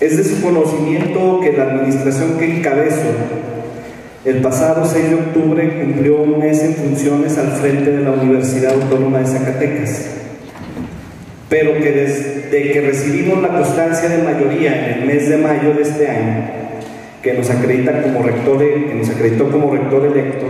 Es de su conocimiento que la administración que encabezo el pasado 6 de octubre cumplió un mes en funciones al frente de la Universidad Autónoma de Zacatecas, pero que desde que recibimos la constancia de mayoría en el mes de mayo de este año, que nos, acredita como rector, acreditó como rector electo,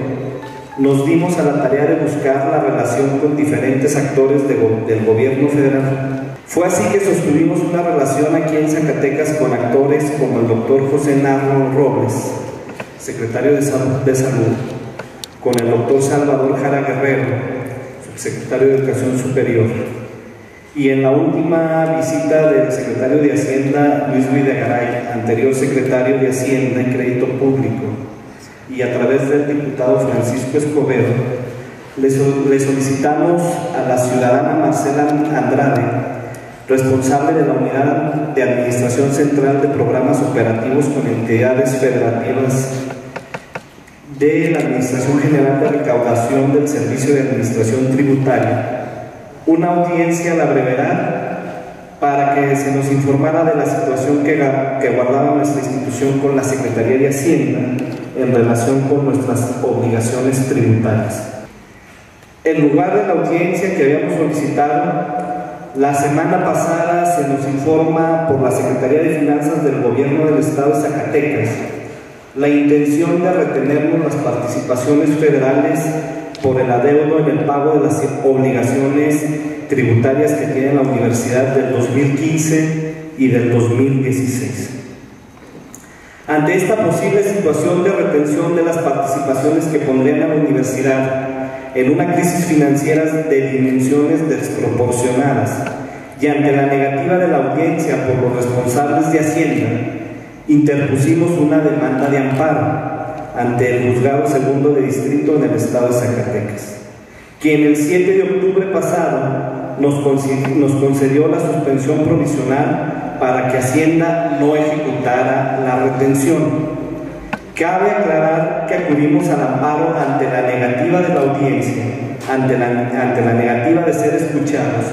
nos dimos a la tarea de buscar la relación con diferentes actores de, del gobierno federal fue así que sostuvimos una relación aquí en Zacatecas con actores como el doctor José Narro Robles, secretario de Salud, de Salud, con el doctor Salvador Jara Guerrero, secretario de Educación Superior, y en la última visita del secretario de Hacienda, Luis Videgaray, anterior secretario de Hacienda y Crédito Público, y a través del diputado Francisco Escobedo, le, solicitamos a la ciudadana Marcela Andrade responsable de la Unidad de Administración Central de Programas Operativos con entidades federativas de la Administración General de Recaudación del Servicio de Administración Tributaria, una audiencia la brevedad para que se nos informara de la situación que, que guardaba nuestra institución con la Secretaría de Hacienda en relación con nuestras obligaciones tributarias. En lugar de la audiencia que habíamos solicitado, la semana pasada se nos informa por la Secretaría de Finanzas del Gobierno del Estado de Zacatecas la intención de retenernos las participaciones federales por el adeudo en el pago de las obligaciones tributarias que tiene la universidad del 2015 y del 2016. Ante esta posible situación de retención de las participaciones que pondrían a la universidad en una crisis financiera de dimensiones desproporcionadas y ante la negativa de la audiencia por los responsables de Hacienda, interpusimos una demanda de amparo ante el juzgado segundo de distrito en el estado de Zacatecas, quien el 7 de octubre pasado nos concedió la suspensión provisional para que Hacienda no ejecutara la retención Cabe aclarar que acudimos al amparo ante la negativa de la audiencia, ante la, ante la negativa de ser escuchados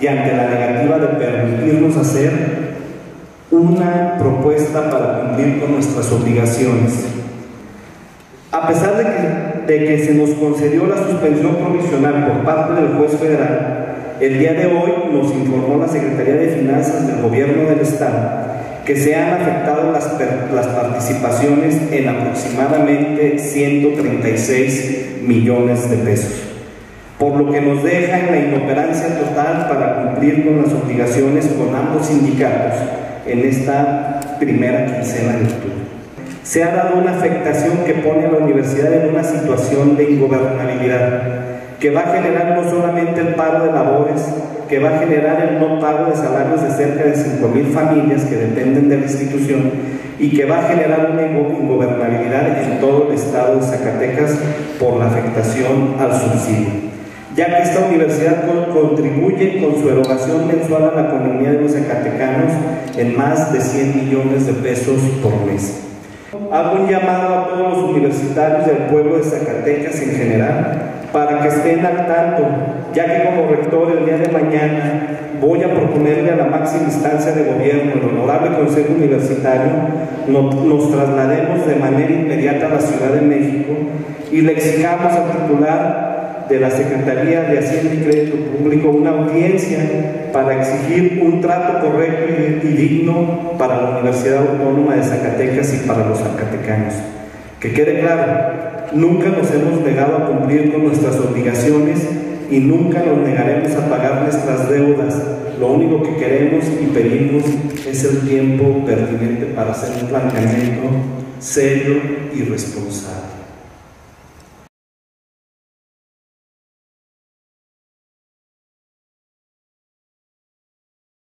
y ante la negativa de permitirnos hacer una propuesta para cumplir con nuestras obligaciones. A pesar de que, de que se nos concedió la suspensión provisional por parte del juez federal, el día de hoy nos informó la Secretaría de Finanzas del Gobierno del Estado que se han afectado las, las participaciones en aproximadamente 136 millones de pesos, por lo que nos deja en la inoperancia total para cumplir con las obligaciones con ambos sindicatos en esta primera quincena de octubre. Se ha dado una afectación que pone a la universidad en una situación de ingobernabilidad, que va a generar no solamente el paro de labores, que va a generar el no pago de salarios de cerca de 5.000 familias que dependen de la institución y que va a generar una ingobernabilidad en todo el estado de Zacatecas por la afectación al subsidio ya que esta universidad contribuye con su erogación mensual a la economía de los zacatecanos en más de 100 millones de pesos por mes. Hago un llamado a todos los universitarios del pueblo de Zacatecas en general para que estén al tanto, ya que como rector el día de mañana voy a proponerle a la máxima instancia de gobierno, el honorable Consejo Universitario, nos, traslademos de manera inmediata a la Ciudad de México y le exijamos al titular de la Secretaría de Hacienda y Crédito Público una audiencia para exigir un trato correcto y digno para la Universidad Autónoma de Zacatecas y para los zacatecanos. Que quede claro, Nunca nos hemos negado a cumplir con nuestras obligaciones y nunca nos negaremos a pagar nuestras deudas. Lo único que queremos y pedimos es el tiempo pertinente para hacer un planteamiento serio y responsable.